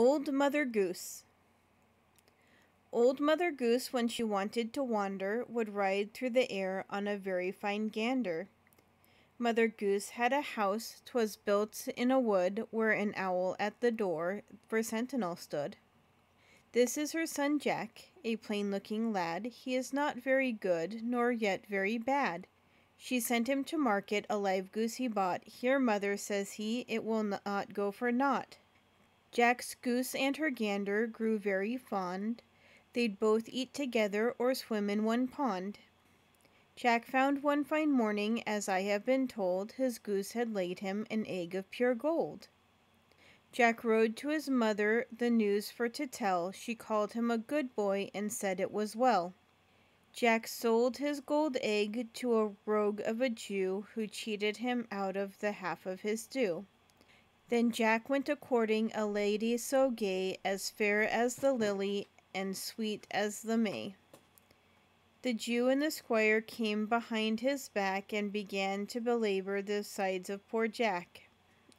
Old Mother Goose Old Mother Goose, when she wanted to wander, would ride through the air on a very fine gander. Mother Goose had a house, 'twas built in a wood, Where an owl at the door for sentinel stood. This is her son Jack, a plain looking lad, He is not very good, nor yet very bad. She sent him to market, a live goose he bought, Here, mother, says he, it will not go for naught. Jack's goose and her gander grew very fond, They'd both eat together or swim in one pond. Jack found one fine morning, as I have been told, His goose had laid him an egg of pure gold. Jack rode to his mother the news for to tell, She called him a good boy and said it was well. Jack sold his gold egg to a rogue of a Jew, Who cheated him out of the half of his due. Then Jack went a courting a lady so gay, As fair as the lily and sweet as the May. The Jew and the squire came behind his back and began to belabor the sides of poor Jack.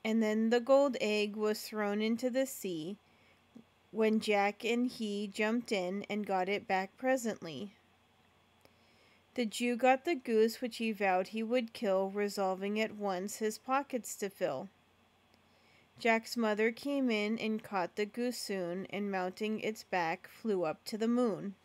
And then the gold egg was thrown into the sea, when Jack and he jumped in and got it back presently. The Jew got the goose which he vowed he would kill, resolving at once his pockets to fill. Jack's mother came in and caught the goose soon, and mounting its back flew up to the moon.